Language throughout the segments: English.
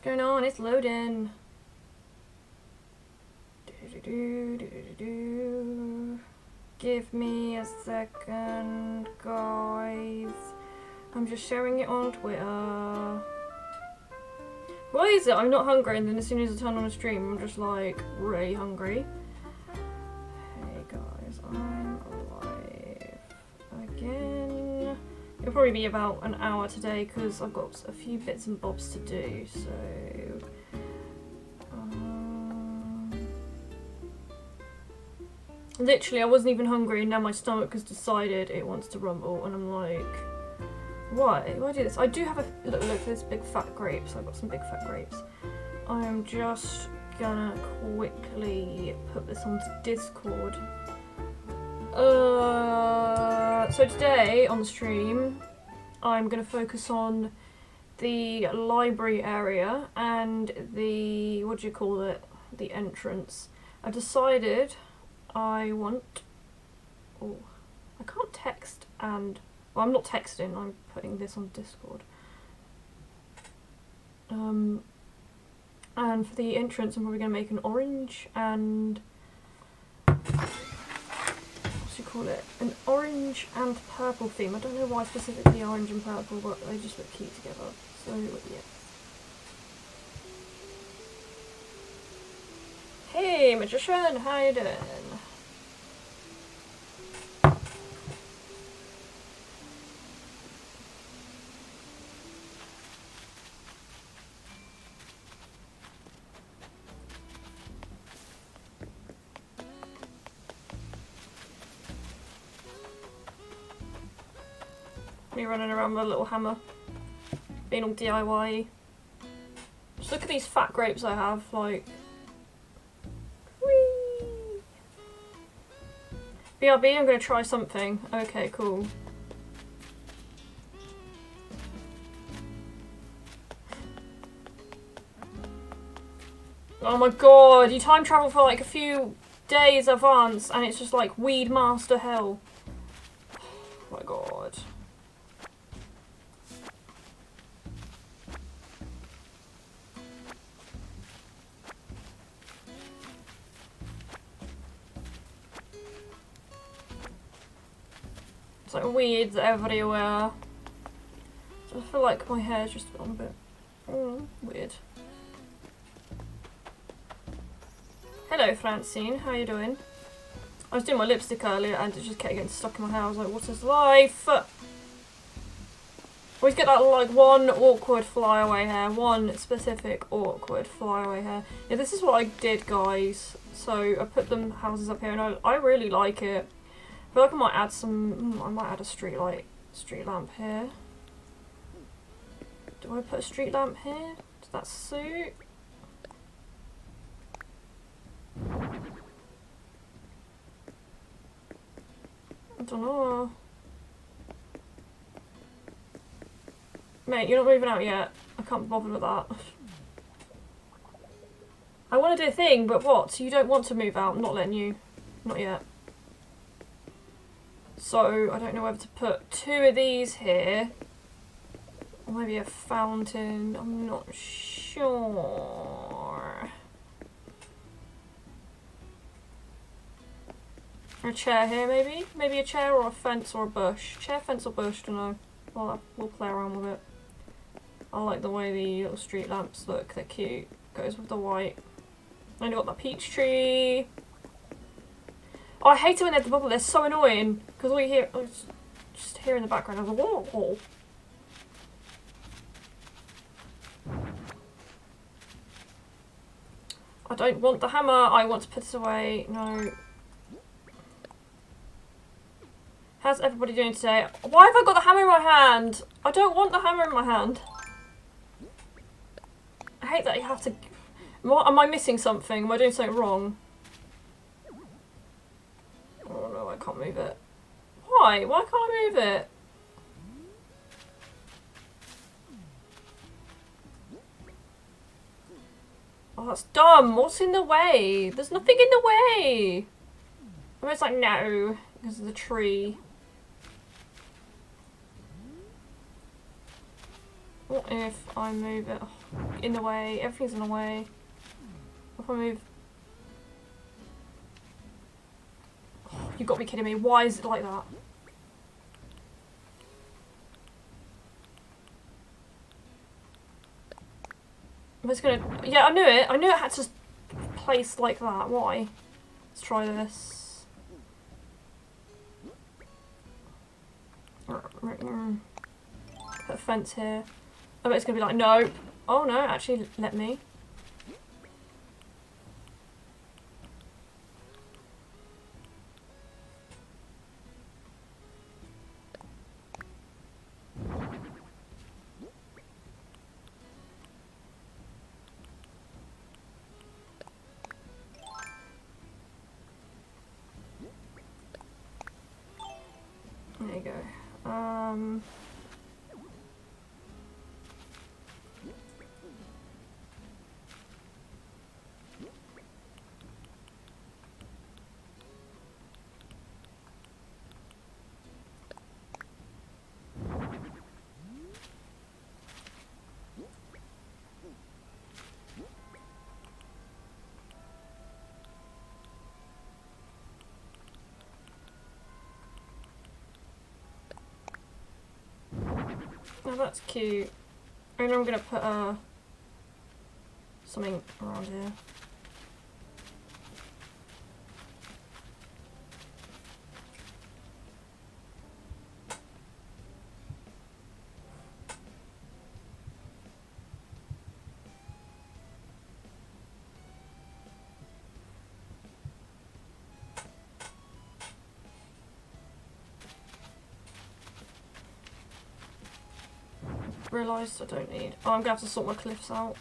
What's going on? It's loading. Do, do, do, Give me a second, guys. I'm just sharing it on Twitter. Why is it I'm not hungry and then as soon as I turn on a stream I'm just like really hungry? It'll probably be about an hour today because I've got a few bits and bobs to do, so... Um, literally, I wasn't even hungry and now my stomach has decided it wants to rumble and I'm like... Why? Why do this? I do have a look. Look, there's big fat grapes. I've got some big fat grapes. I am just gonna quickly put this onto Discord. Uh, so today on the stream, I'm gonna focus on the library area and the what do you call it? The entrance. I decided I want. Oh, I can't text and well, I'm not texting, I'm putting this on Discord. Um, and for the entrance, I'm probably going to make an orange and. Call it? An orange and purple theme. I don't know why specifically orange and purple, but they just look cute together. So, yeah. Hey, magician, how you doing? Running around with a little hammer. Being all DIY. Just look at these fat grapes I have, like... Whee! BRB, I'm gonna try something. Okay, cool. Oh my god, you time travel for like a few days advance and it's just like weed master hell. Weeds everywhere. I feel like my hair's just a bit mm, weird. Hello Francine, how are you doing? I was doing my lipstick earlier and it just kept getting stuck in my hair. I was like, what is life? Always get that like one awkward flyaway hair, one specific awkward flyaway hair. Yeah, this is what I did guys. So I put them houses up here and I, I really like it. I feel like I might add some, mm, I might add a street light, street lamp here. Do I put a street lamp here? Does that suit? I don't know. Mate, you're not moving out yet. I can't be bothered with that. I want to do a thing, but what? You don't want to move out. I'm not letting you. Not yet. So, I don't know whether to put two of these here. Or maybe a fountain. I'm not sure. A chair here, maybe? Maybe a chair or a fence or a bush. Chair, fence or bush, don't know. Well, we'll play around with it. I like the way the little street lamps look. They're cute. Goes with the white. And you got the peach tree. Oh, I hate it when they're the bubble. They're so annoying. Because you hear... Oh, just hear in the background. Like, whoa, whoa. I don't want the hammer. I want to put it away. No. How's everybody doing today? Why have I got the hammer in my hand? I don't want the hammer in my hand. I hate that you have to... What, am I missing something? Am I doing something wrong? Oh no, I can't move it. Why? Why can't I move it? Oh, that's dumb. What's in the way? There's nothing in the way. I'm like, no, because of the tree. What if I move it oh, in the way? Everything's in the way. If I move... Oh, you got be kidding me. Why is it like that? I'm just gonna... Yeah, I knew it. I knew it had to place like that. Why? Let's try this. Put a fence here. Oh, I bet it's gonna be like, nope. Oh no, actually, let me. Um... Oh, that's cute. And I'm gonna put uh, something around here. Realised I don't need. Oh, I'm gonna have to sort my cliffs out.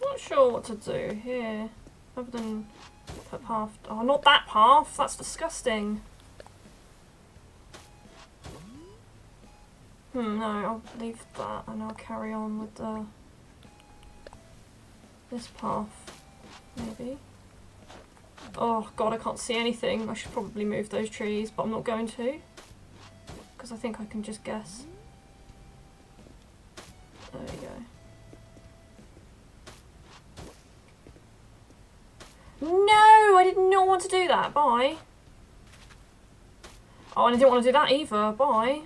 Not sure what to do here, other than put path. Oh, not that path. That's disgusting. Hmm, no, I'll leave that and I'll carry on with the this path, maybe. Oh god, I can't see anything. I should probably move those trees, but I'm not going to. Because I think I can just guess. There we go. No, I did not want to do that. Bye. Oh, and I didn't want to do that either. Bye.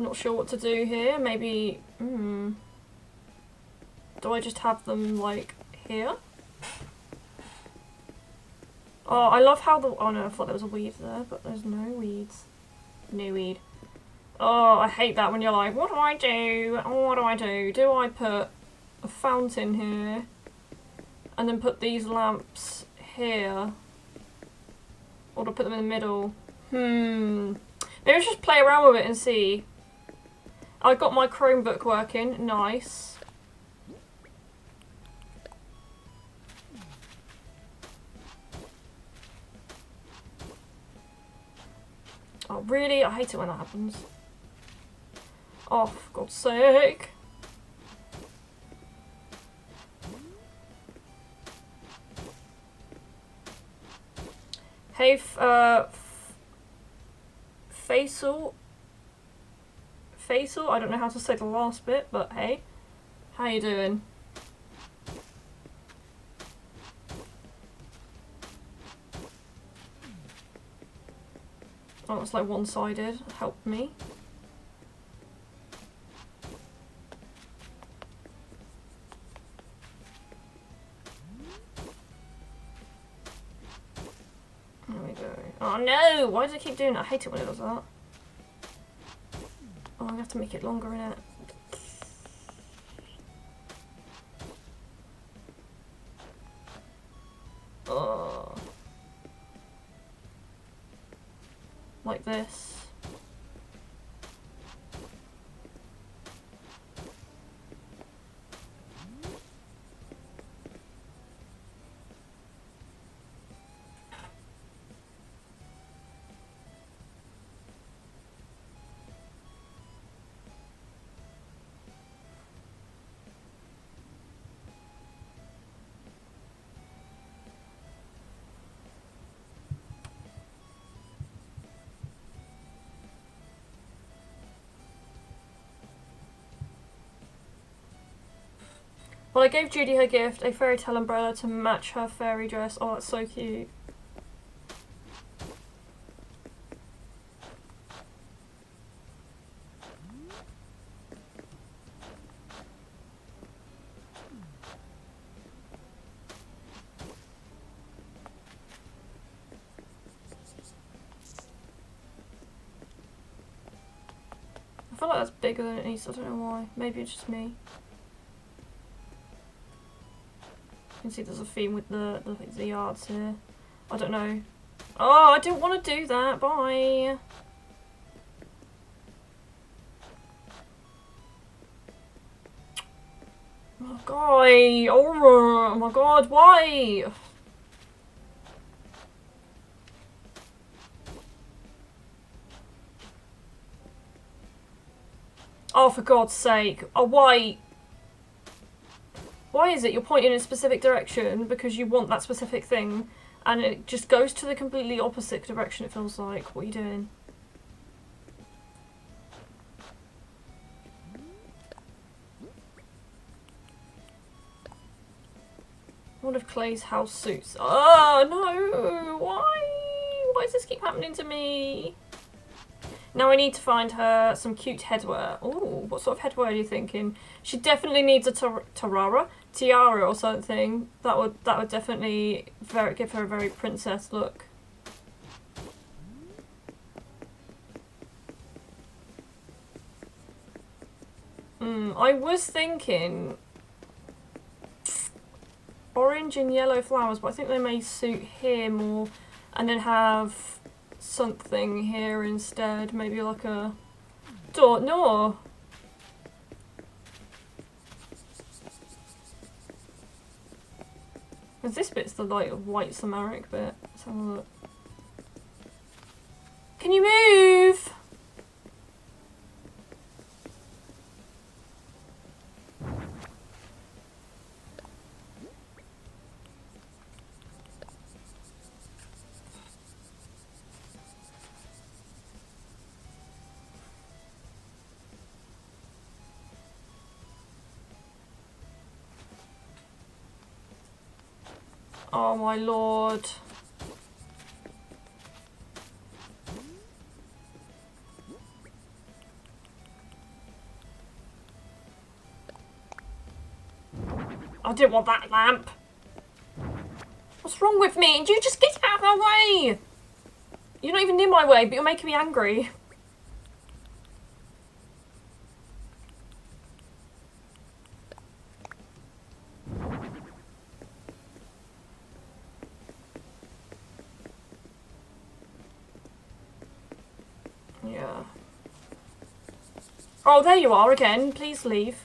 I'm not sure what to do here. Maybe, hmm. Do I just have them like here? Oh, I love how the, oh no, I thought there was a weed there, but there's no weeds. No weed. Oh, I hate that when you're like, what do I do? What do I do? Do I put a fountain here? And then put these lamps here? Or do I put them in the middle? Hmm. Maybe just play around with it and see. I got my Chromebook working. Nice. Oh, really? I hate it when that happens. Oh, for God's sake. Hey, uh, Faisal, Faisal. I don't know how to say the last bit, but hey. How you doing? Oh, it's like one-sided. Help me. There we go. Oh no! Why does it keep doing that? I hate it when it does that. Oh, I have to make it longer in it. Well, I gave Judy her gift, a fairy tale umbrella to match her fairy dress. Oh, that's so cute. I feel like that's bigger than it needs, I don't know why. Maybe it's just me. Can see there's a theme with the, the, the yards here. I don't know. Oh, I didn't want to do that. Bye. Oh, guy. Oh, my god, why? Oh, for God's sake. Oh, why? Why is it you're pointing in a specific direction because you want that specific thing and it just goes to the completely opposite direction it feels like? What are you doing? One of Clay's house suits. Oh no! Why? Why does this keep happening to me? Now I need to find her some cute headwear. Oh, what sort of headwear are you thinking? She definitely needs a tar tarara, tiara or something. That would that would definitely very, give her a very princess look. Hmm, I was thinking orange and yellow flowers, but I think they may suit here more. And then have something here instead. Maybe like a... Don't know. Because this bit's the light of white Samaric bit. Let's have a look. Can you move? Oh my lord. I didn't want that lamp. What's wrong with me? You just get out of my way! You're not even near my way, but you're making me angry. Yeah. Oh, there you are again. Please leave.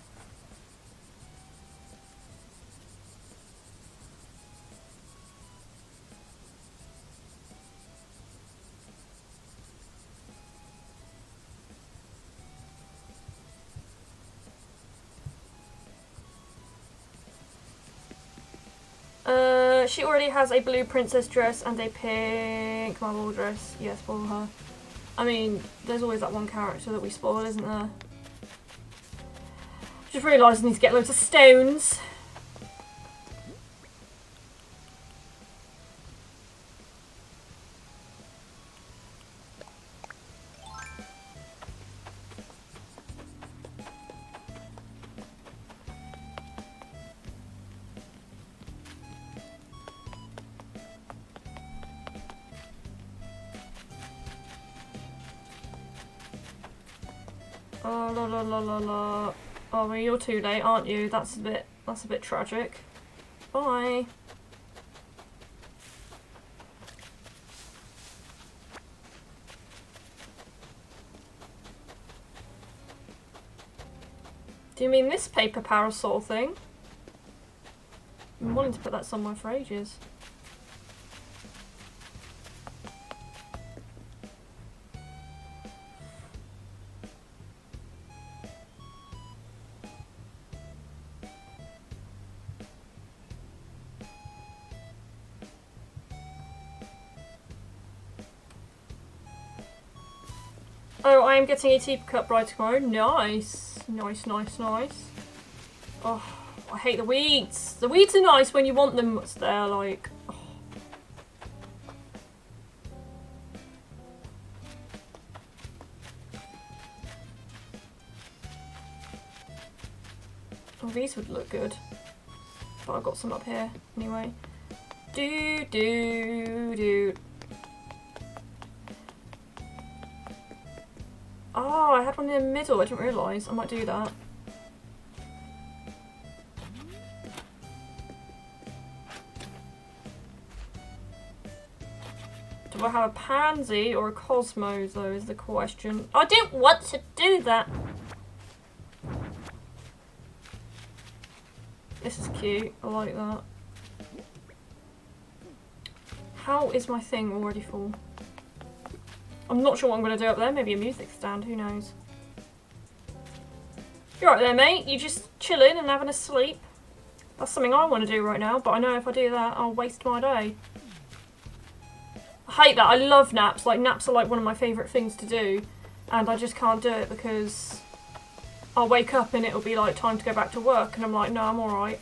Uh, she already has a blue princess dress and a pink marble dress. Yes, for her. I mean, there's always that one character that we spoil, isn't there? Just realised I need to get loads of stones. Oh la la la la la. Oh, well, you're too late, aren't you? That's a bit. That's a bit tragic. Bye. Do you mean this paper parasol thing? Been wanting to put that somewhere for ages. Getting a teacup bride tomorrow. Nice. Nice, nice, nice. Oh, I hate the weeds. The weeds are nice when you want them there, like... oh. Oh, these would look good. But I've got some up here anyway. Do do do. I had one in the middle. I didn't realise. I might do that. Do I have a pansy or a cosmos though is the question. I didn't want to do that. This is cute. I like that. How is my thing already full? I'm not sure what I'm going to do up there. Maybe a music stand. Who knows? You're right there, mate. You're just chilling and having a sleep. That's something I want to do right now, but I know if I do that, I'll waste my day. I hate that. I love naps. Like, naps are like one of my favourite things to do, and I just can't do it because I'll wake up and it'll be like time to go back to work and I'm like, no, I'm alright.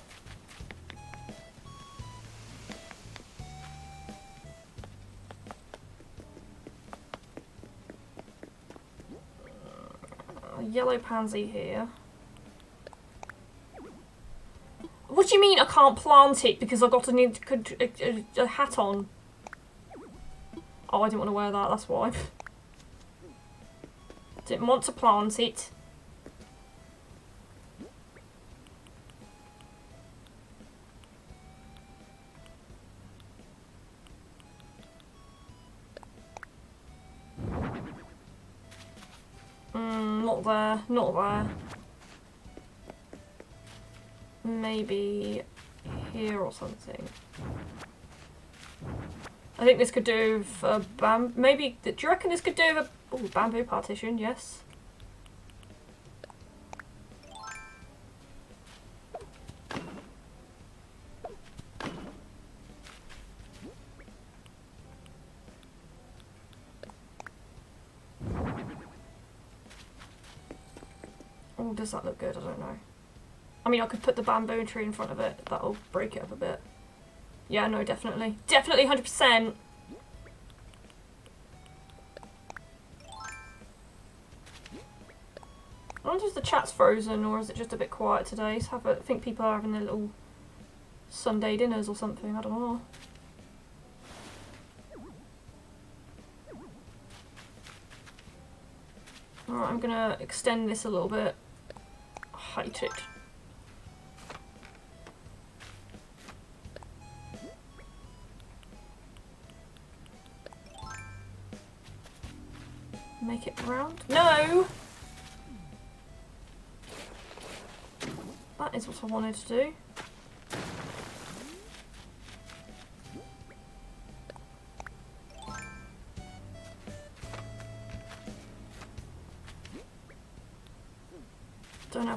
Yellow pansy here. What do you mean I can't plant it because I've got a, a, a, a hat on? Oh, I didn't want to wear that, that's why. didn't want to plant it. Mm, not there, not there. Maybe here or something. I think this could do for bam. Maybe do you reckon this could do a ooh, bamboo partition? Yes. Does that look good? I don't know. I mean, I could put the bamboo tree in front of it. That'll break it up a bit. Yeah, no, definitely. Definitely 100%. I wonder if the chat's frozen or is it just a bit quiet today? So have a, I think people are having their little Sunday dinners or something. I don't know. Alright, I'm gonna extend this a little bit. Height it. Make it round? No! That is what I wanted to do.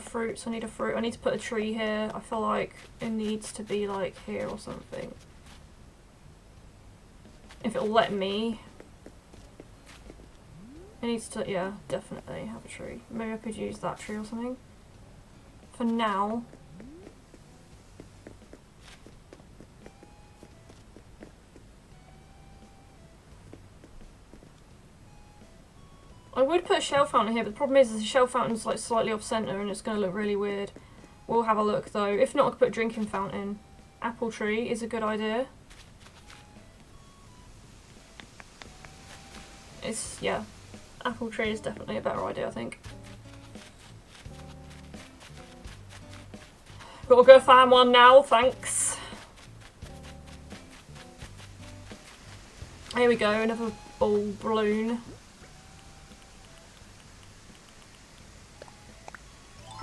Fruits, I need a fruit. I need to put a tree here. I feel like it needs to be like here or something. If it'll let me. It needs to, yeah, definitely have a tree. Maybe I could use that tree or something. For now. Would put a shell fountain here, but the problem is the shell fountain's like slightly off centre and it's going to look really weird. We'll have a look though. If not, I could put a drinking fountain. Apple tree is a good idea. It's, yeah, apple tree is definitely a better idea, I think. Gotta go find one now, thanks. Here we go, another ball balloon.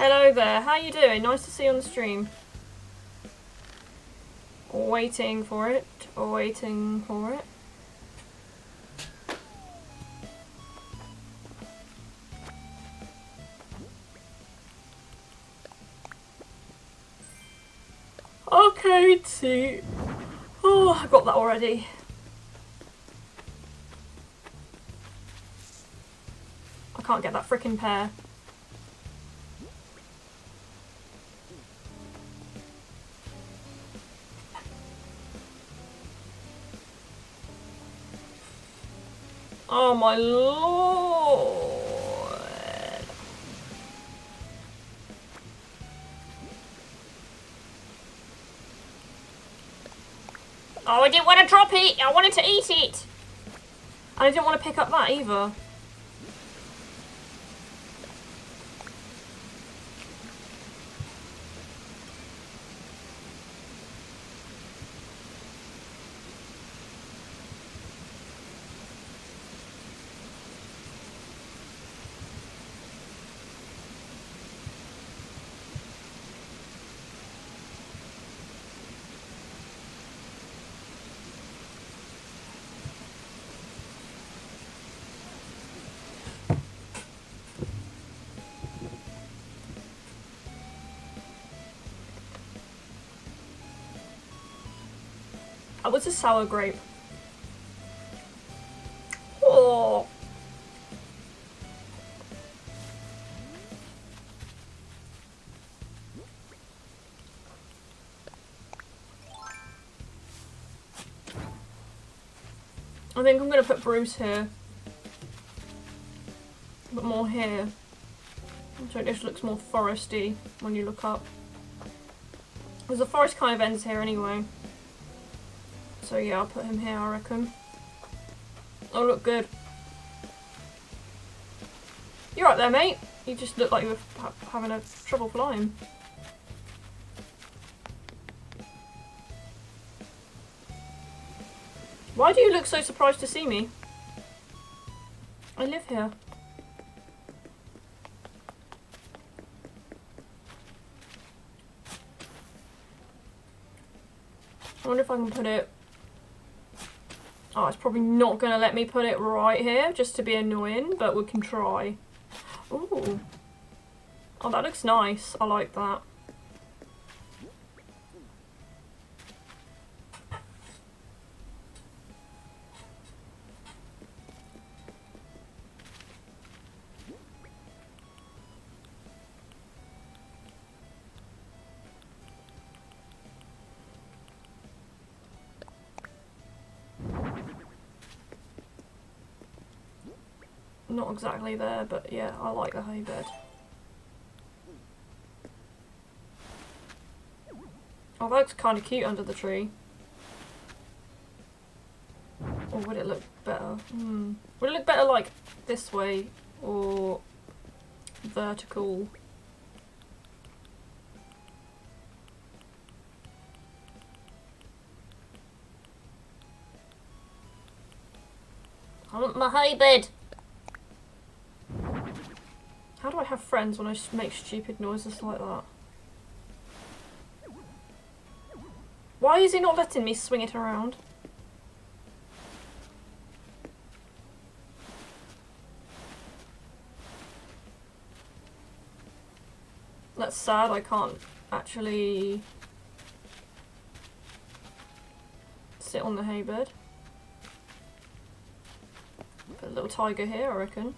Hello there, how you doing? Nice to see you on the stream. Waiting for it, waiting for it. Okay, see. Oh, I got that already. I can't get that freaking pear. Oh my lord. Oh, I didn't want to drop it. I wanted to eat it. And I didn't want to pick up that either. What's a sour grape? Oh. I think I'm gonna put Bruce here. But more here. So it just looks more foresty when you look up. Because the forest kind of ends here anyway. So yeah, I'll put him here, I reckon. Oh, look good. You're right there, mate. You just look like you were ha having a trouble flying. Why do you look so surprised to see me? I live here. I wonder if I can put it Oh, it's probably not going to let me put it right here, just to be annoying, but we can try. Ooh. Oh, that looks nice. I like that. Exactly there, but yeah, I like the hay bed. Oh, that's kind of cute under the tree. Or would it look better? Hmm. Would it look better like this way or vertical? I want my hay bed. How do I have friends when I make stupid noises like that? Why is he not letting me swing it around? That's sad, I can't actually sit on the hay bed. Put a little tiger here, I reckon.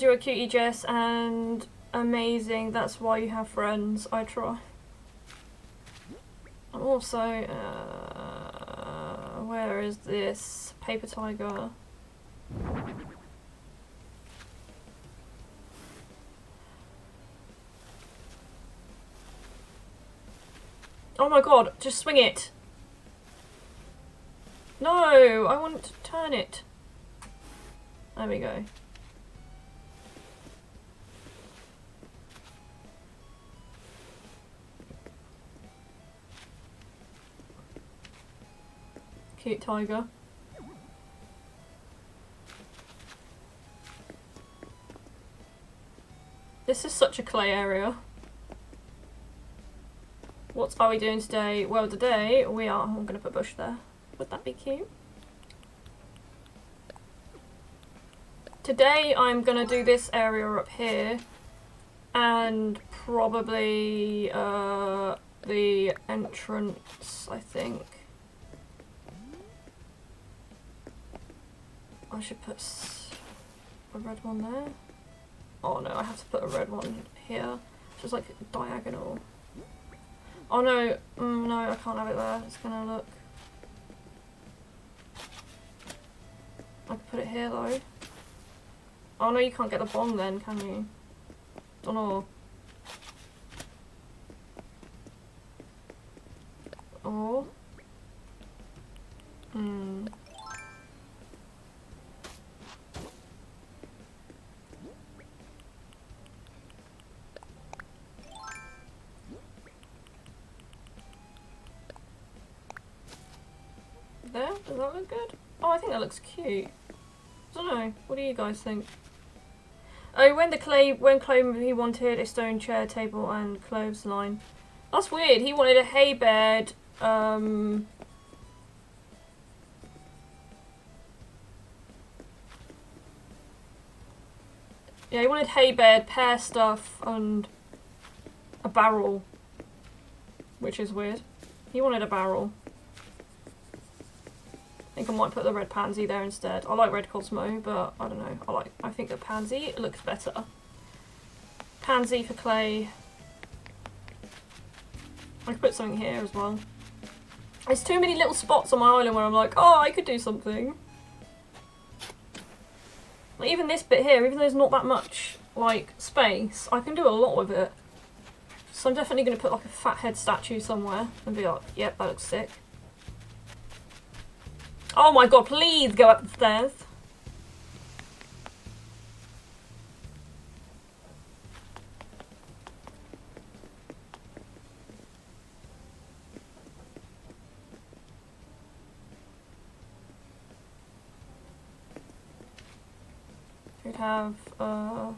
You're a cutie, Jess, and amazing, that's why you have friends. I try. Also, uh, where is this paper tiger? Oh my god, just swing it. No, I want to turn it. There we go. Cute tiger. This is such a clay area. What are we doing today? Well, today we are... I'm going to put bush there. Would that be cute? Today I'm going to do this area up here and probably uh, the entrance, I think. Should put a red one there. Oh no, I have to put a red one here. Just like diagonal. Oh no, mm, no, I can't have it there. It's gonna look. I can put it here though. Oh no, you can't get the bomb then, can you? Don't know. Oh. Hmm. That looks cute. I don't know. What do you guys think? Oh, when the clay, when clay, he wanted a stone chair, table, and clothesline. That's weird. He wanted a hay bed. Um. Yeah, he wanted hay bed, pear stuff, and a barrel. Which is weird. He wanted a barrel. I think I might put the red pansy there instead. I like red Cosmo, but I don't know. I like. I think the pansy looks better. Pansy for clay. I could put something here as well. There's too many little spots on my island where I'm like, oh, I could do something. Like even this bit here, even though there's not that much like space, I can do a lot with it. So I'm definitely going to put like a fat head statue somewhere and be like, yep, that looks sick. Oh my god, please go up the stairs. We'd have, uh,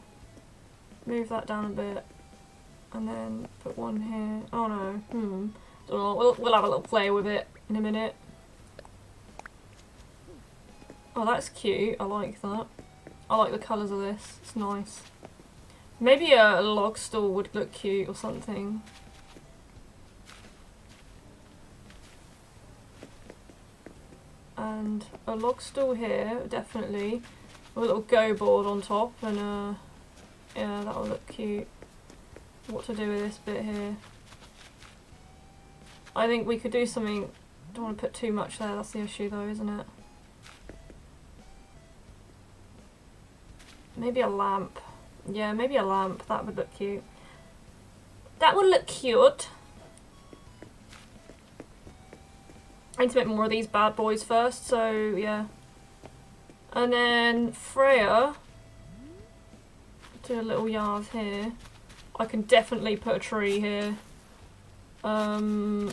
move that down a bit and then put one here. Oh no, hmm. We'll, we'll have a little play with it in a minute. Oh, that's cute. I like that. I like the colours of this. It's nice. Maybe a log stall would look cute or something. And a log stool here, definitely. With a little go board on top and uh, yeah, that'll look cute. What to do with this bit here. I think we could do something, don't want to put too much there, that's the issue though, isn't it? Maybe a lamp. Yeah, maybe a lamp. That would look cute. That would look cute. I need to make more of these bad boys first, so yeah. And then Freya, do a little yard here. I can definitely put a tree here. Um,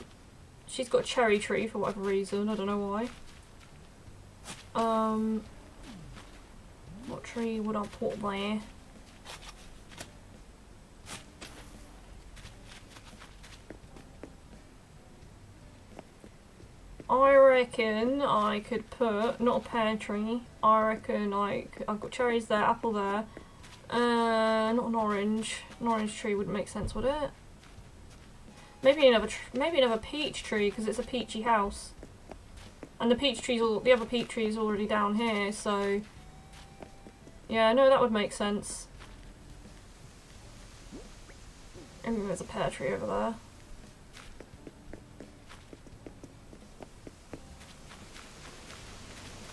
she's got a cherry tree for whatever reason, I don't know why. Um, what tree would I put there? I reckon I could put, not a pear tree, I reckon like, I've got cherries there, apple there, uh, not an orange, an orange tree wouldn't make sense would it? Maybe another, maybe another peach tree because it's a peachy house. And the peach tree's all, the other peach tree is already down here, so yeah, no, that would make sense. I mean, there's a pear tree over there.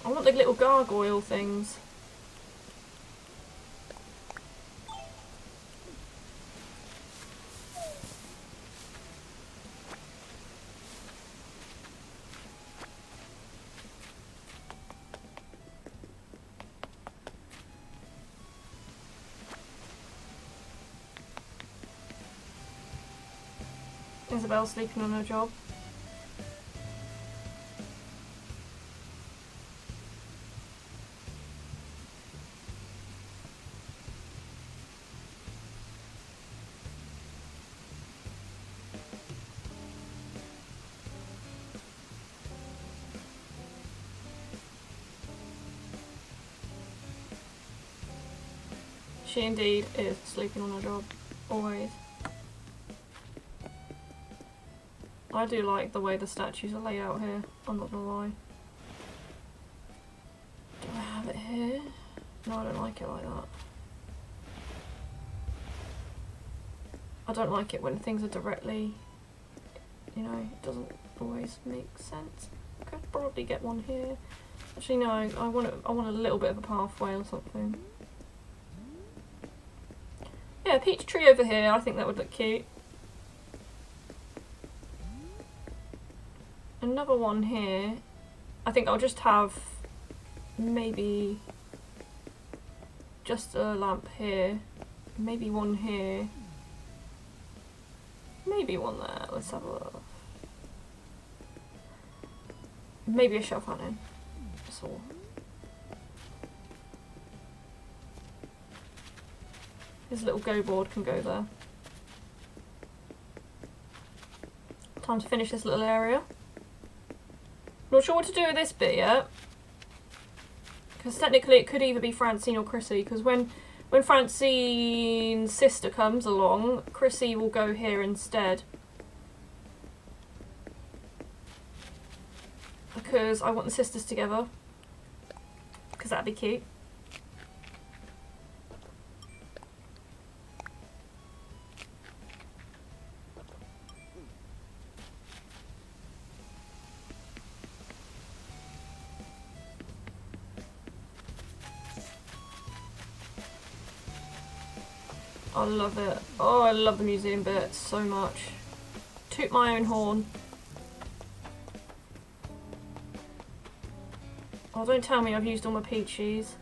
I want the little gargoyle things. Isabelle sleeping on her job. She indeed is sleeping on her job, always. I do like the way the statues are laid out here, I'm not gonna lie. Do I have it here. No, I don't like it like that. I don't like it when things are directly, you know, it doesn't always make sense. Could probably get one here. Actually, no, I want a, I want a little bit of a pathway or something. Yeah, peach tree over here. I think that would look cute. One here. I think I'll just have maybe just a lamp here. Maybe one here. Maybe one there. Let's have a look. Maybe a shelf fan in. That's all. His little go board can go there. Time to finish this little area. Not sure what to do with this bit yet. Because technically it could either be Francine or Chrissy, because when when Francine's sister comes along, Chrissy will go here instead. Because I want the sisters together. Because that'd be cute. Love it. Oh, I love the museum bit so much. Toot my own horn. Oh, don't tell me I've used all my peaches.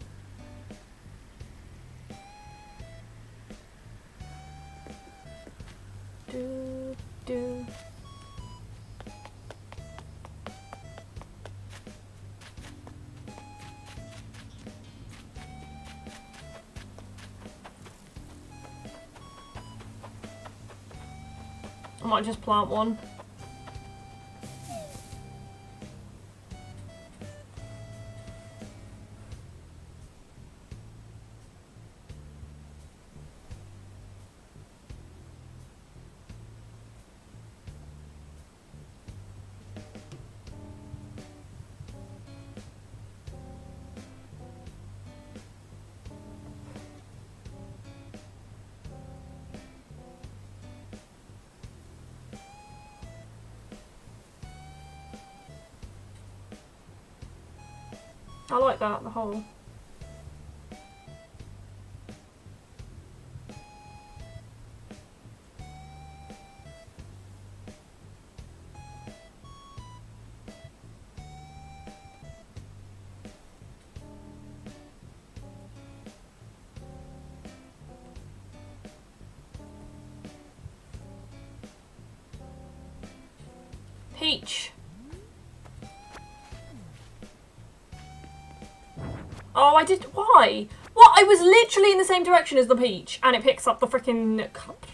Just plant one. Like that, the whole. Did. Why? What? I was literally in the same direction as the peach, and it picks up the freaking. cup.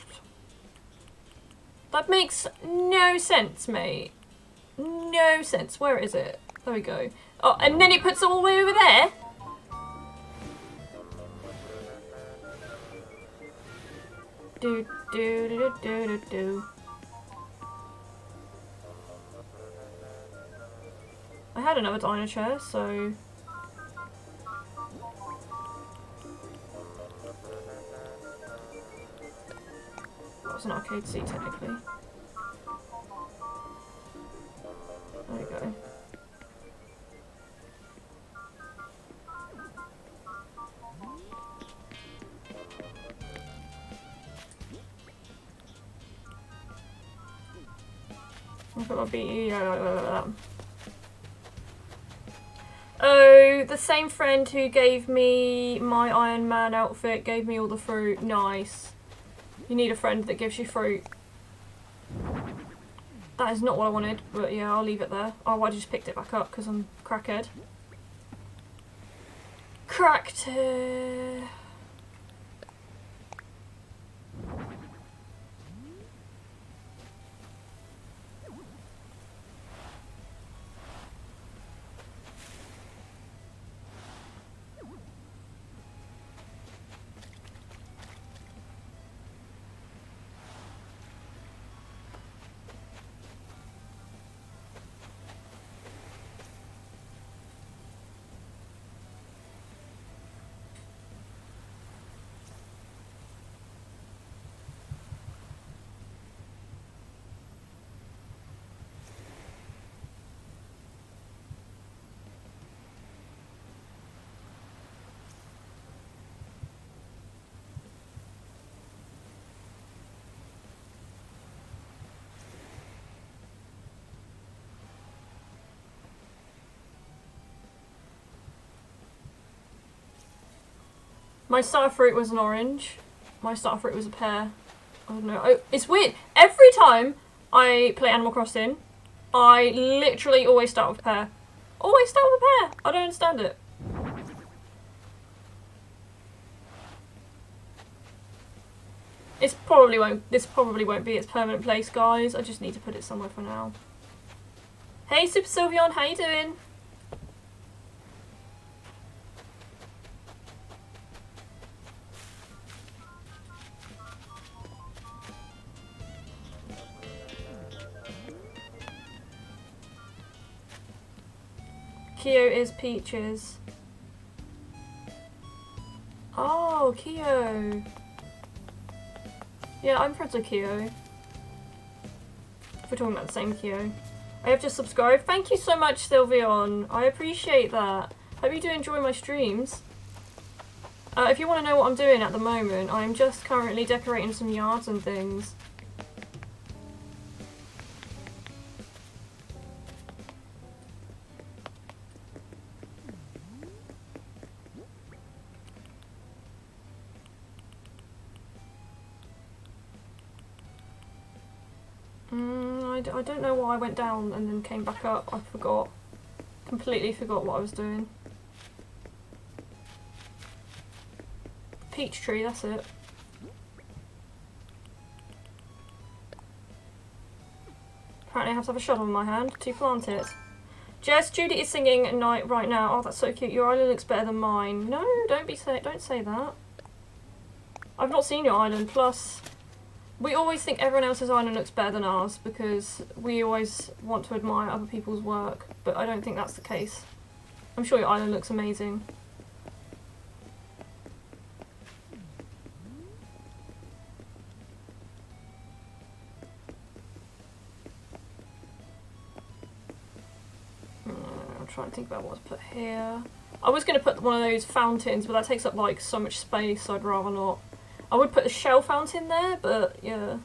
That makes no sense, mate. No sense. Where is it? There we go. Oh, and then it puts it all the way over there. Do do do do do do. I had another dino chair, so That's an arcade seat, technically. There we go. Look at my BE. Uh, uh, uh, oh, the same friend who gave me my Iron Man outfit gave me all the fruit. Nice. You need a friend that gives you fruit. That is not what I wanted, but yeah, I'll leave it there. Oh, I just picked it back up because I'm crackhead. Cracked My star fruit was an orange. My star fruit was a pear. I don't know. Oh, it's weird. Every time I play Animal Crossing, I literally always start with a pear. Always start with a pear. I don't understand it. It's probably won't. This probably won't be its permanent place, guys. I just need to put it somewhere for now. Hey, Super Sylveon, how you doing? Kyo is Peaches. Oh, Kyo. Yeah, I'm friends with Kyo. We're talking about the same Kyo. I have just subscribed. Thank you so much, Sylveon. I appreciate that. Hope you do enjoy my streams. Uh, if you want to know what I'm doing at the moment, I'm just currently decorating some yards and things. I went down and then came back up. I forgot. Completely forgot what I was doing. Peach tree, that's it. Apparently I have to have a shovel in my hand to plant it. Jess, Judy is singing night right now. Oh, that's so cute. Your island looks better than mine. No, don't be say don't say that. I've not seen your island. Plus, we always think everyone else's island looks better than ours because we always want to admire other people's work, but I don't think that's the case. I'm sure your island looks amazing. Hmm, I'm trying to think about what to put here. I was going to put one of those fountains, but that takes up like so much space, I'd rather not. I would put a shell fountain there, but yeah.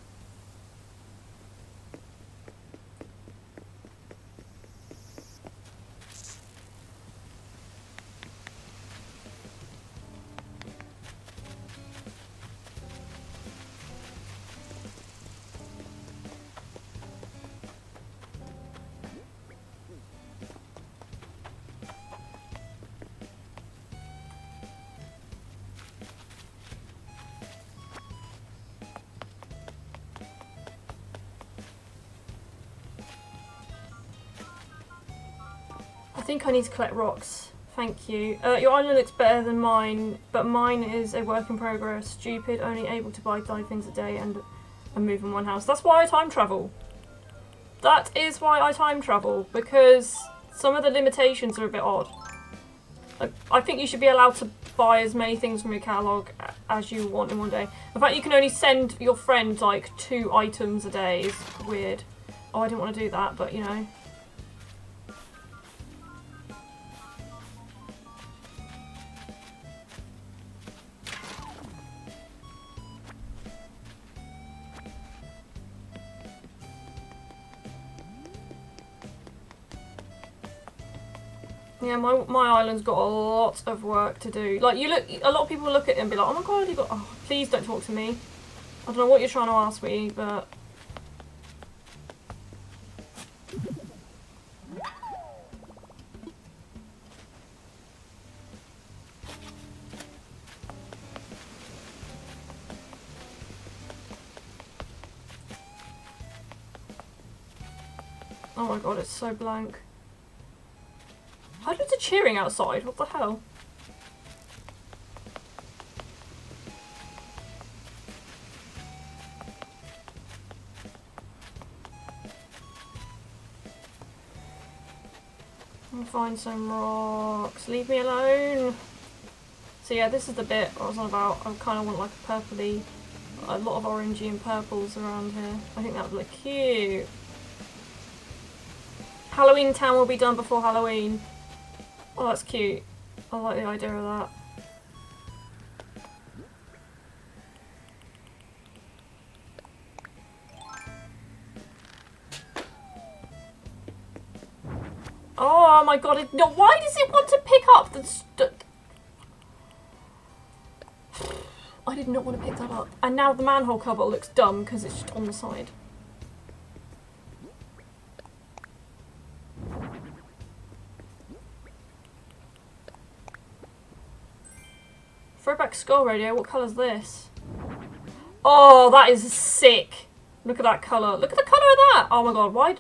Think I need to collect rocks. Thank you. Uh, your island looks better than mine, but mine is a work in progress. Stupid, only able to buy five things a day and, and move in one house. That's why I time travel. That is why I time travel, because some of the limitations are a bit odd. I, I think you should be allowed to buy as many things from your catalogue as you want in one day. In fact, you can only send your friend like two items a day is weird. Oh, I didn't want to do that, but you know. Yeah, my, my island's got a lot of work to do. Like, you look, a lot of people look at it and be like, oh my god, you got, oh, please don't talk to me. I don't know what you're trying to ask me, but... Oh my god, it's so blank. Hundreds of cheering outside, what the hell? Find some rocks. Leave me alone. So yeah, this is the bit I was on about. I kind of want like a purpley, a lot of orangey and purples around here. I think that would look cute. Halloween Town will be done before Halloween. Oh, that's cute. I like the idea of that. Oh my god, it, no, why does it want to pick up the... I did not want to pick that up. And now the manhole cover looks dumb because it's just on the side. Skull radio, what colour's this? Oh, that is sick. Look at that colour. Look at the colour of that! Oh my god, why?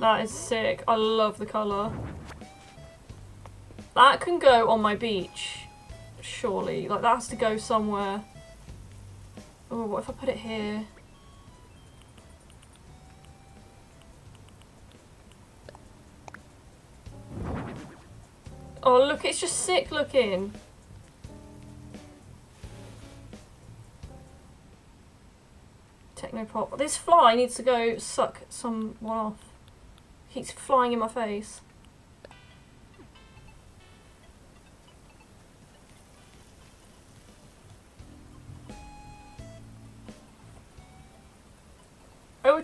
That is sick. I love the colour. That can go on my beach, surely. Like, that has to go somewhere. Oh, what if I put it here? Oh, look, it's just sick looking. Technopop. This fly needs to go suck someone off. Keeps flying in my face.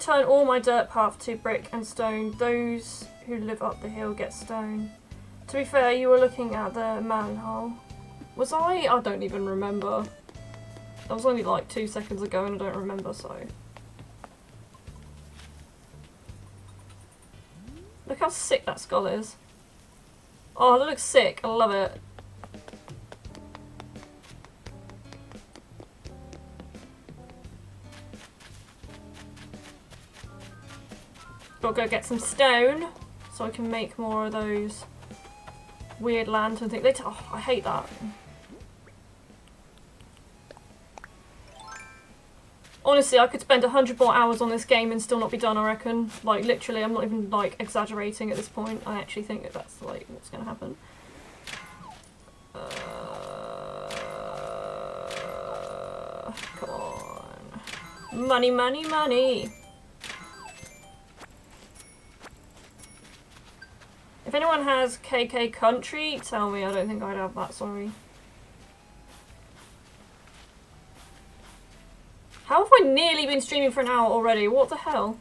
Turn all my dirt path to brick and stone. Those who live up the hill get stone. To be fair, you were looking at the manhole. Was I? I don't even remember. That was only like two seconds ago and I don't remember, so... Look how sick that skull is. Oh, that looks sick. I love it. Gotta go get some stone so I can make more of those weird lantern things. They oh, I hate that. Honestly, I could spend a hundred more hours on this game and still not be done, I reckon. Like, literally, I'm not even, like, exaggerating at this point. I actually think that that's, like, what's gonna happen. Uh, come on. Money, money, money! If anyone has KK Country, tell me. I don't think I'd have that, sorry. How have I nearly been streaming for an hour already? What the hell?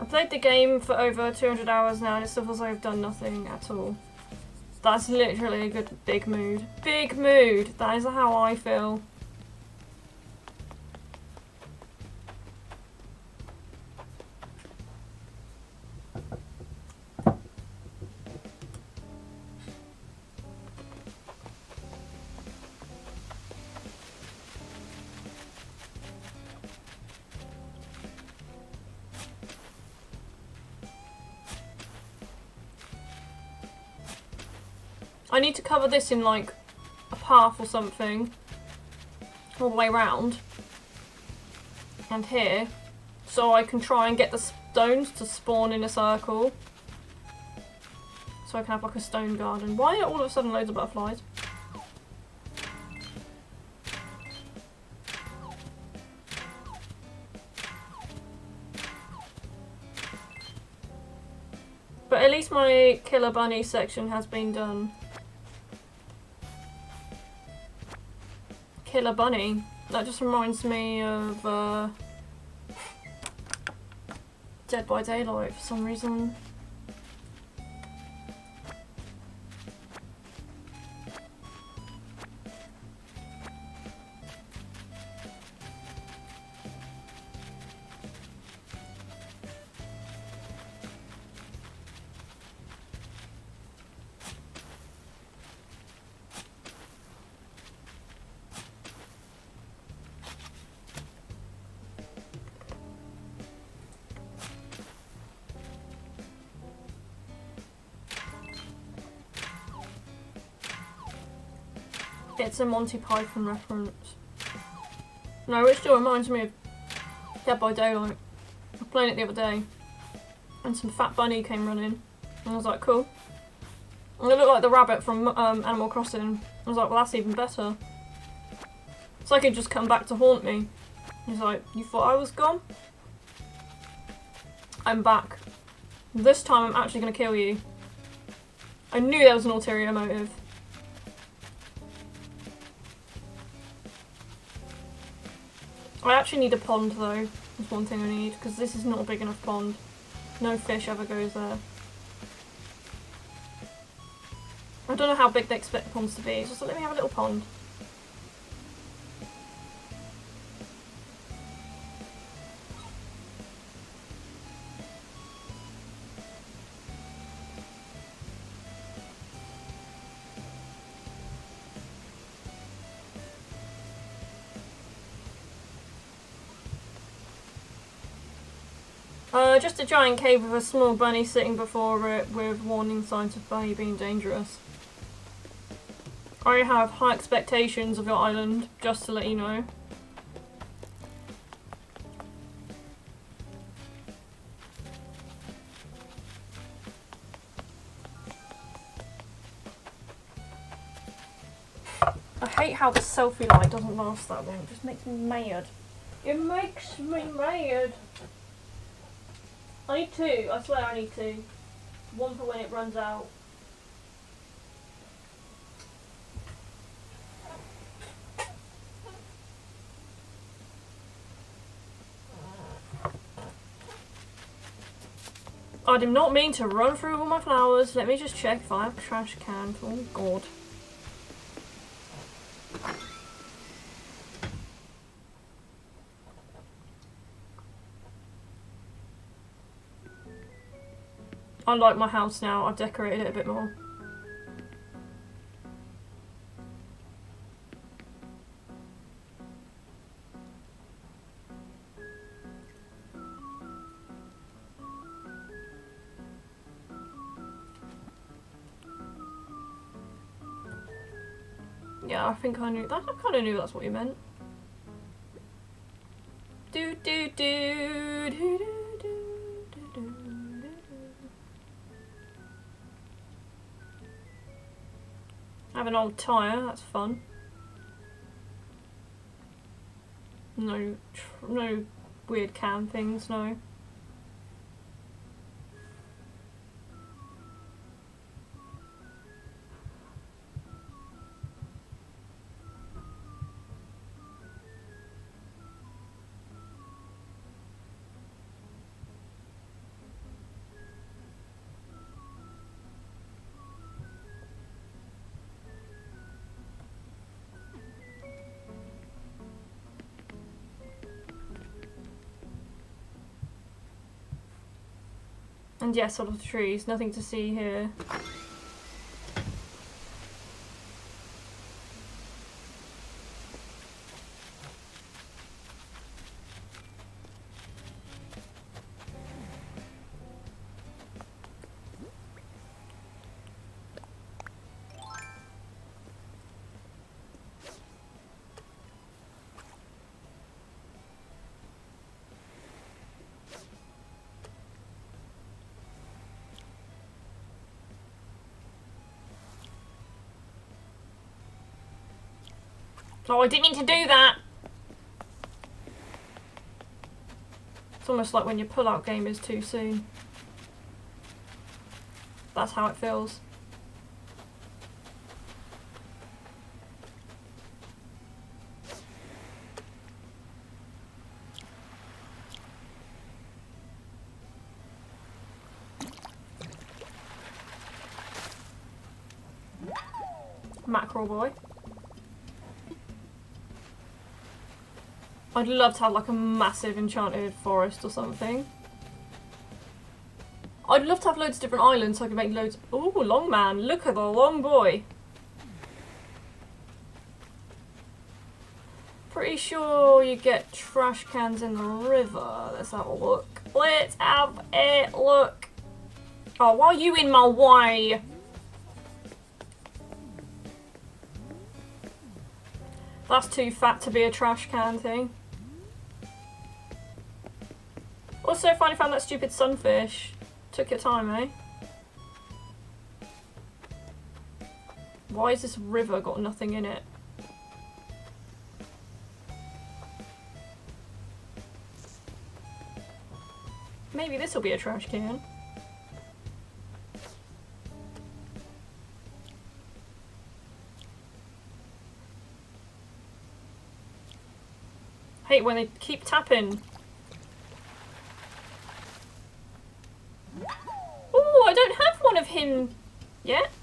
I've played the game for over 200 hours now and it still feels like I've done nothing at all. That's literally a good big mood. Big mood! That is how I feel. Need to cover this in like a path or something all the way around and here so I can try and get the stones to spawn in a circle so I can have like a stone garden. Why are all of a sudden loads of butterflies? But at least my killer bunny section has been done. Killer Bunny. That just reminds me of uh, Dead by Daylight for some reason. It's a Monty Python reference. No, it still reminds me of Dead by Daylight. I was playing it the other day and some fat bunny came running and I was like, cool. And it looked like the rabbit from um, Animal Crossing. I was like, well that's even better. So I could just come back to haunt me. He's like, you thought I was gone? I'm back. This time I'm actually gonna kill you. I knew there was an ulterior motive. I actually need a pond though. That's one thing I need, because this is not a big enough pond. No fish ever goes there. I don't know how big they expect ponds to be, just let me have a little pond. Just a giant cave with a small bunny sitting before it with warning signs of bunny being dangerous. I have high expectations of your island, just to let you know. I hate how the selfie light doesn't last that long, it just makes me mad. It makes me mad. I need two. I swear I need two. One for when it runs out. I did not mean to run through all my flowers. Let me just check if I have a trash can. Oh god. I like my house now. I've decorated it a bit more. Yeah, I think I knew that. I kind of knew that's what you meant. Do do do have an old tyre, that's fun. No, no weird can things, no. Yes, all of the trees. Nothing to see here. Oh, I didn't mean to do that! It's almost like when your pull-out game is too soon. That's how it feels. Mackerel boy. I'd love to have like a massive enchanted forest or something. I'd love to have loads of different islands so I could make loads- Ooh, long man, look at the long boy. Pretty sure you get trash cans in the river. Let's have a look. Let's have a look. Oh, why are you in my way? That's too fat to be a trash can thing. Also, finally found that stupid sunfish. Took your time, eh? Why has this river got nothing in it? Maybe this will be a trash can. Hate when they keep tapping yet.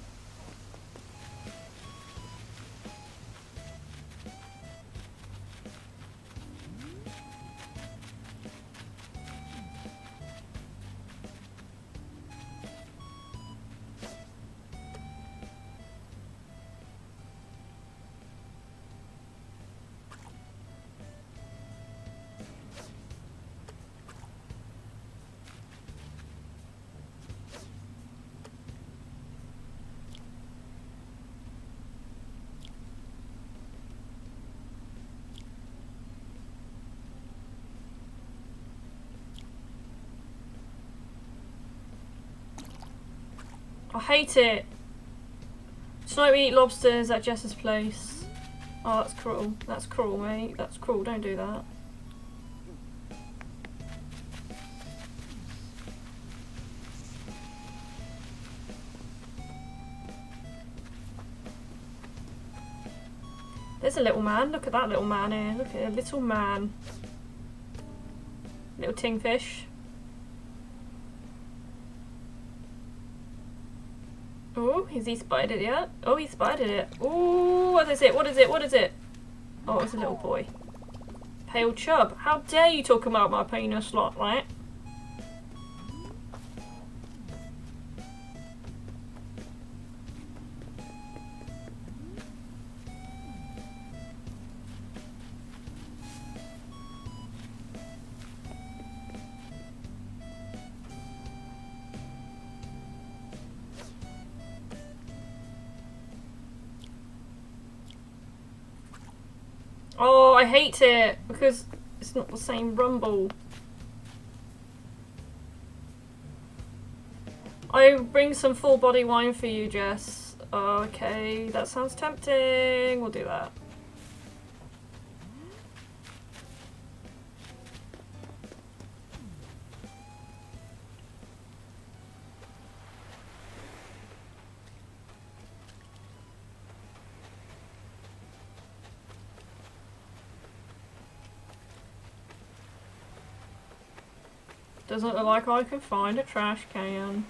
Hate it. Tonight we eat lobsters at Jess's place. Oh, that's cruel. That's cruel, mate. That's cruel. Don't do that. There's a little man. Look at that little man here. Look at a little man. Little tingfish. Oh, has he spied it yet? Oh, he spied it. Oh, what is it? What is it? What is it? Oh, it's a little boy. Pale chub. How dare you talk about my penis like that? It because it's not the same rumble. I bring some full body wine for you, Jess. Okay, that sounds tempting. We'll do that. Doesn't look like I can find a trash can.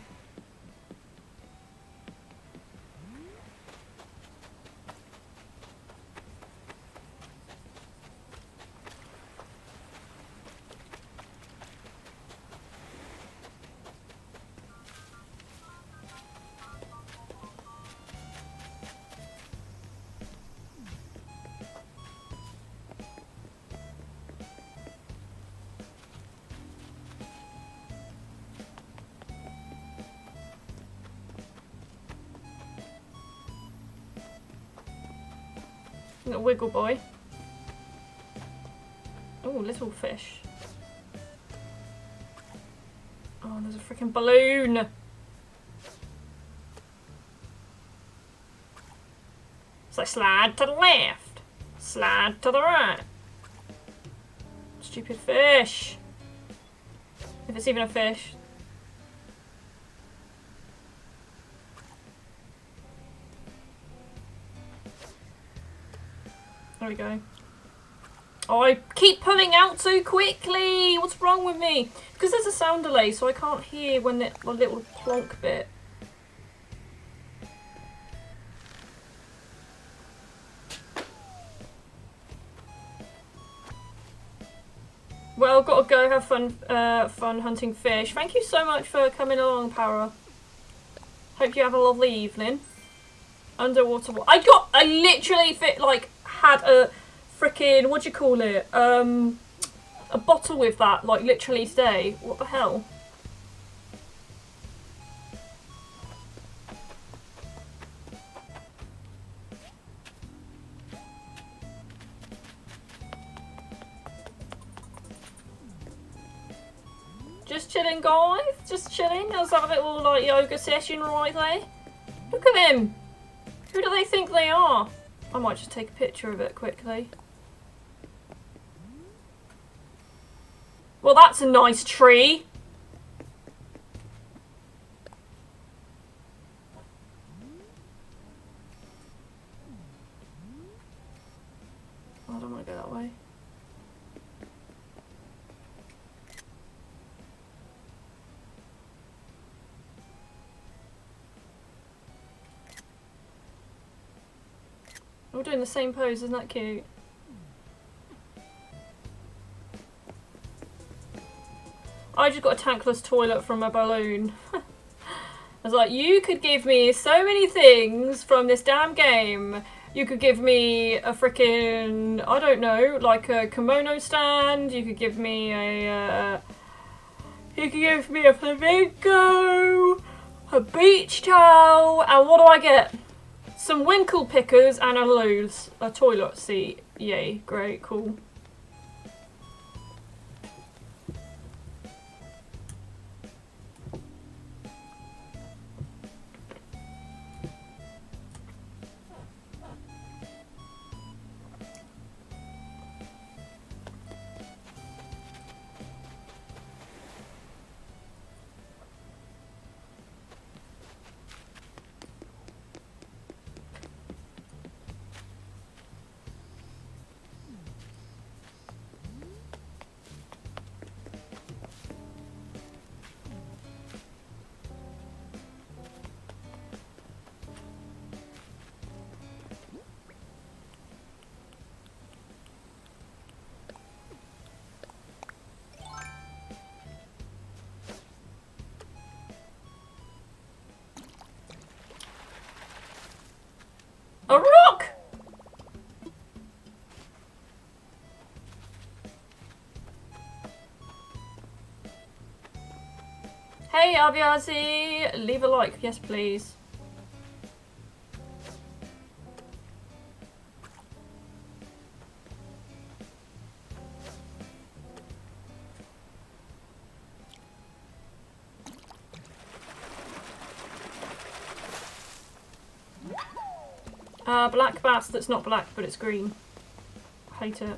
Little wiggle boy. Oh, little fish. Oh, there's a freaking balloon. So slide to the left. Slide to the right. Stupid fish. If it's even a fish. There we go. Oh, I keep pulling out too quickly. What's wrong with me? Because there's a sound delay, so I can't hear when it, the little plonk bit. Well, gotta go have fun, uh, fun hunting fish. Thank you so much for coming along, Para. Hope you have a lovely evening. Underwater. I got. I literally fit like had a freaking what do you call it? Um, a bottle with that like literally today. What the hell? Just chilling, guys. Just chilling. Let's have a little like yoga session right there. Look at them. Who do they think they are? I might just take a picture of it quickly. Well, that's a nice tree. I don't want to go that way. All doing the same pose, isn't that cute? I just got a tankless toilet from a balloon. I was like, you could give me so many things from this damn game. You could give me a freaking, I don't know, like a kimono stand. You could give me a, uh, you could give me a flamingo, a beach towel, and what do I get? Some winkle pickers and a loose, a toilet seat. Yay, great, cool. Hey Abiazi, leave a like, yes please. Uh, black bass that's not black but it's green. Hate it.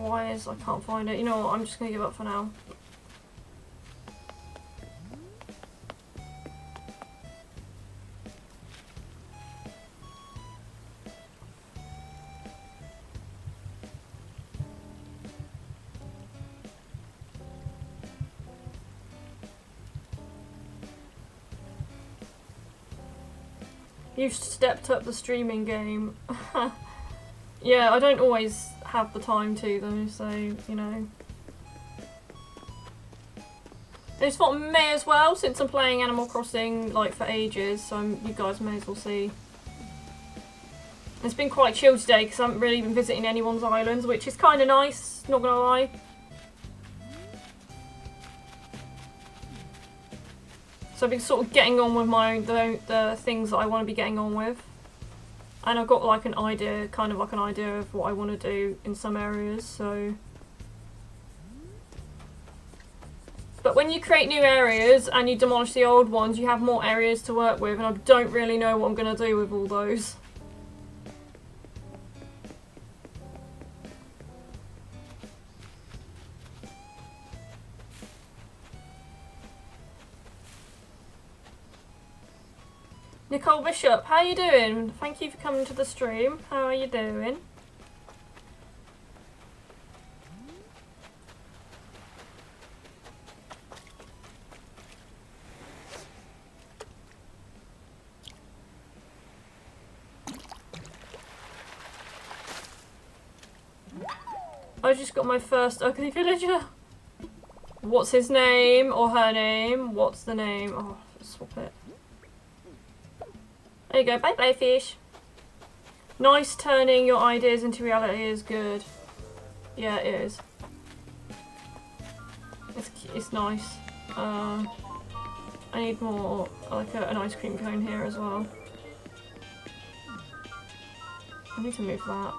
Is I can't find it? You know what? I'm just gonna give up for now. You've stepped up the streaming game. yeah, I don't always have the time to though, so, you know. It's for me as well, since I'm playing Animal Crossing like for ages, so I'm, you guys may as well see. It's been quite chill today because I haven't really been visiting anyone's islands, which is kind of nice, not gonna lie. So I've been sort of getting on with my the, the things that I want to be getting on with. And I've got like an idea, kind of like an idea of what I want to do in some areas, so... But when you create new areas and you demolish the old ones, you have more areas to work with, and I don't really know what I'm going to do with all those. Nicole Bishop, how are you doing? Thank you for coming to the stream. How are you doing? I just got my first ugly villager. What's his name or her name? What's the name? Oh, swap it. There you go. Bye bye, fish. Nice turning your ideas into reality is good. Yeah, it is. It's, it's nice. Uh, I need more, like a, an ice cream cone here as well. I need to move that.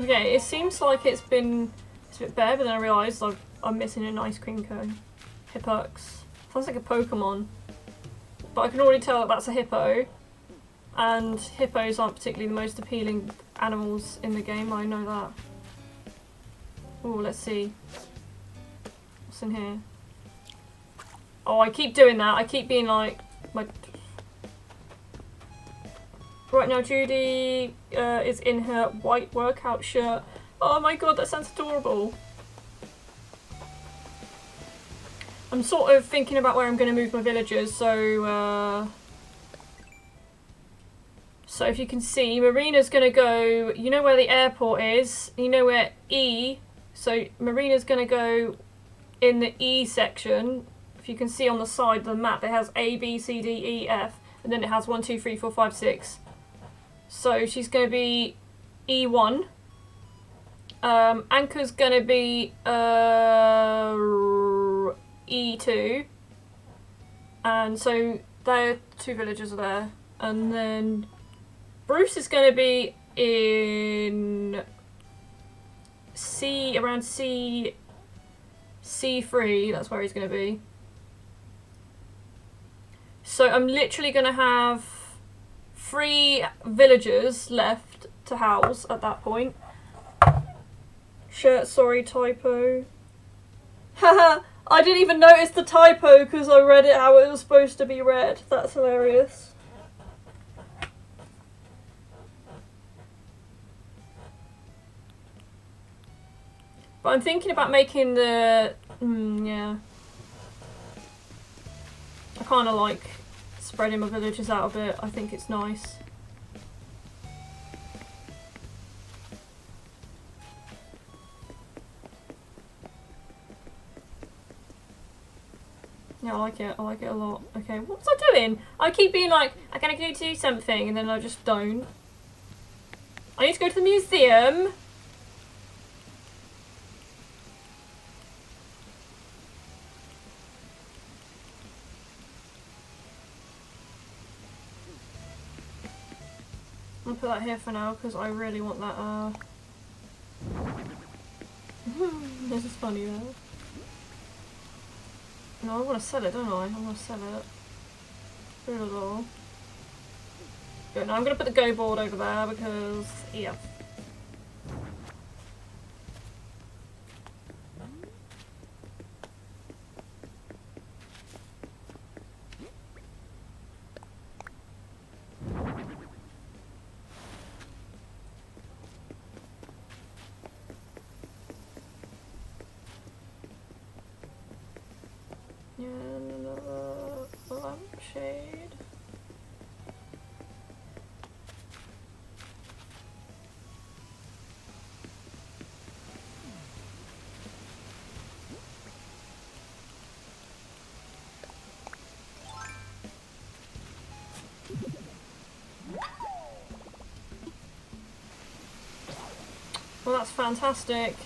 Okay, it seems like it's been it's a bit bare, but then I realised i am missing an ice cream cone. Hippeux. Sounds like a Pokemon. But I can already tell that that's a hippo. And hippos aren't particularly the most appealing animals in the game, I know that. Oh, let's see. What's in here? Oh, I keep doing that. I keep being like... my. Right now, Judy uh, is in her white workout shirt. Oh my god, that sounds adorable. I'm sort of thinking about where I'm going to move my villagers, so... Uh, so if you can see, Marina's going to go... You know where the airport is? You know where E... So Marina's going to go in the E section. If you can see on the side of the map, it has A, B, C, D, E, F. And then it has 1, 2, 3, 4, 5, 6. So she's going to be E1. Um, Anchor's going to be... Uh, E2. And so their two villagers are there. And then Bruce is going to be in C, around C, C3, that's where he's going to be. So I'm literally going to have three villagers left to house at that point. Shirt, sorry, typo. Haha, I didn't even notice the typo because I read it how it was supposed to be read. That's hilarious. But I'm thinking about making the... Mm, yeah. I kind of like spreading my villages out a bit. I think it's nice. Yeah, I like it. I like it a lot. Okay, what was I doing? I keep being like, I'm gonna go do something, and then I just don't. I need to go to the museum. I'll put that here for now because I really want that, uh... this is funny though. No, I want to sell it, don't I? I want to sell it. Door. Good, now I'm going to put the go board over there because, yeah. Well, that's fantastic.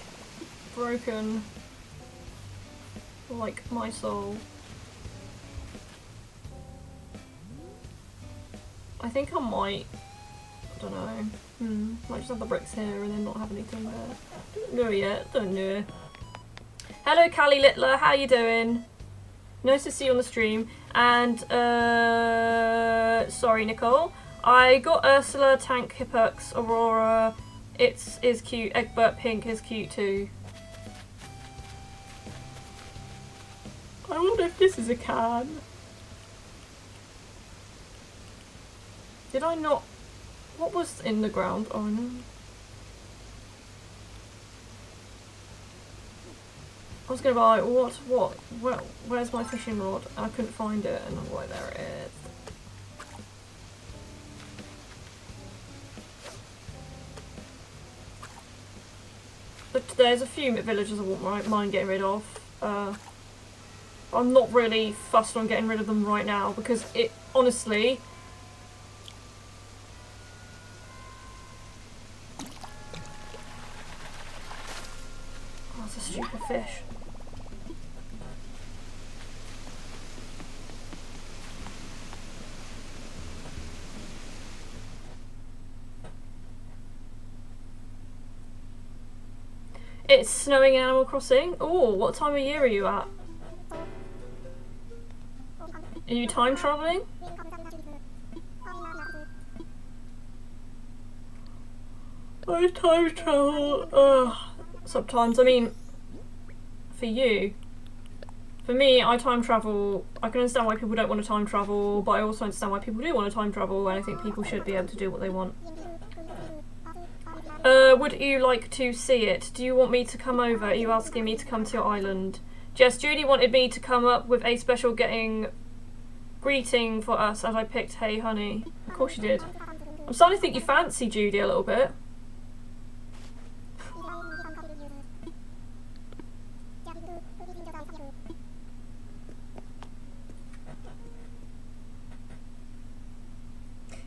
Broken. Like my soul. I think I might, I don't know, hmm, might just have the bricks here and then not have anything there. Don't know yet, don't know. Hello Callie Littler, how you doing? Nice to see you on the stream. And, uh, sorry Nicole, I got Ursula, Tank, Hippeux, Aurora, it's is cute. Egbert Pink is cute too. I wonder if this is a can. Did I not? What was in the ground? Oh no. I was gonna buy what? What? well, where's my fishing rod? I couldn't find it, and oh, there it is. There's a few villagers I won't mind getting rid of. Uh, I'm not really fussed on getting rid of them right now because it honestly Oh, that's a stupid fish. It's snowing in Animal Crossing. Oh, what time of year are you at? Are you time traveling? I time travel. Sometimes, I mean, for you, for me, I time travel. I can understand why people don't want to time travel, but I also understand why people do want to time travel, and I think people should be able to do what they want. Uh, would you like to see it? Do you want me to come over? Are you asking me to come to your island? Jess, Judy wanted me to come up with a special getting greeting for us as I picked Hey Honey. Of course you did. I'm starting to think you fancy Judy a little bit.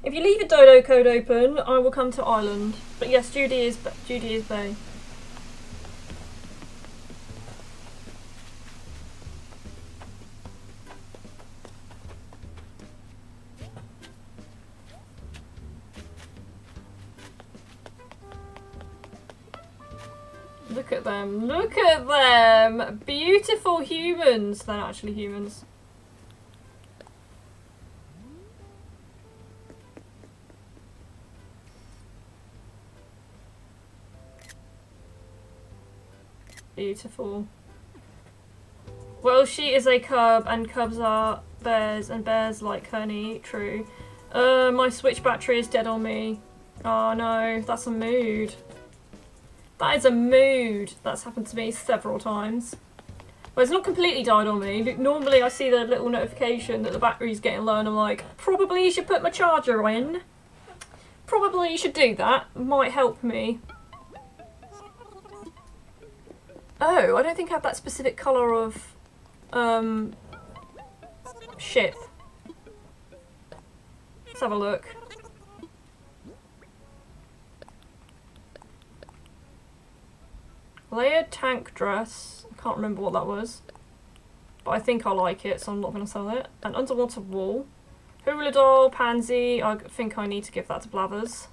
If you leave a dodo code open, I will come to Ireland. But yes, Judy is Judy is Bay. Look at them. Look at them. Beautiful humans. They're actually humans. Beautiful. Well, she is a cub, and cubs are bears, and bears like honey. True. Uh, my switch battery is dead on me. Oh no, that's a mood. That is a mood. That's happened to me several times. Well, it's not completely died on me. Normally I see the little notification that the battery's getting low and I'm like, probably you should put my charger in. Probably you should do that. Might help me. Oh, I don't think I have that specific colour of um, ship. Let's have a look. Layered tank dress. I can't remember what that was. But I think I like it, so I'm not going to sell it. An underwater wall. Hula doll, pansy. I think I need to give that to Blathers.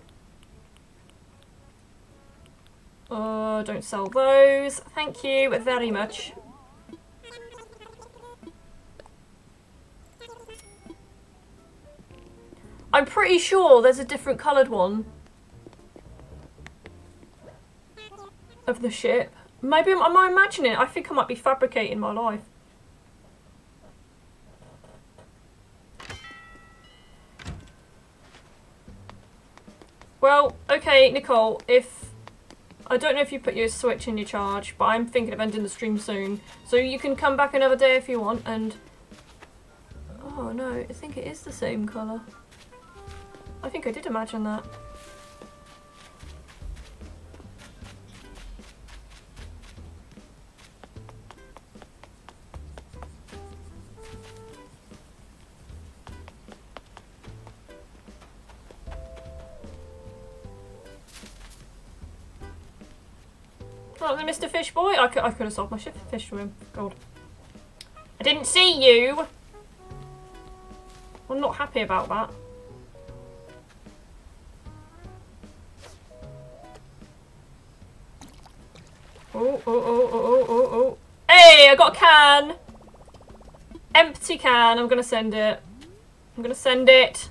Oh, don't sell those. Thank you very much. I'm pretty sure there's a different coloured one of the ship. Maybe I'm I imagining it? I think I might be fabricating my life. Well, okay, Nicole, if I don't know if you put your switch in your charge, but I'm thinking of ending the stream soon. So you can come back another day if you want and... Oh no, I think it is the same colour. I think I did imagine that. Oh, the Mr. Fish Boy? I could, I could have sold my fish to him. God. I didn't see you! I'm not happy about that. Oh, oh, oh, oh, oh, oh, oh, Hey, I got a can! Empty can. I'm gonna send it. I'm gonna send it.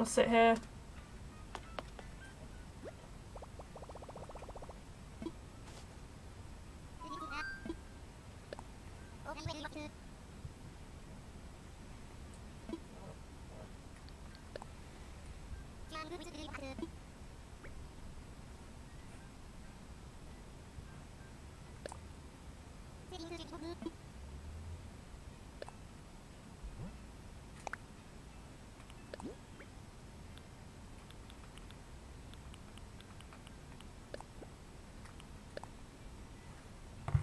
want to sit here. Thank you.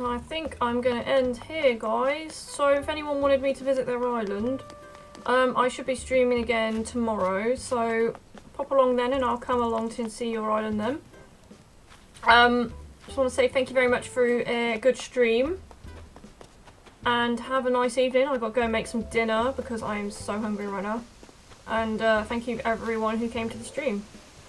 I think I'm going to end here, guys. So if anyone wanted me to visit their island, um, I should be streaming again tomorrow. So pop along then and I'll come along to see your island then. Um, just want to say thank you very much for a good stream. And have a nice evening. I've got to go and make some dinner because I am so hungry right now. And uh, thank you everyone who came to the stream.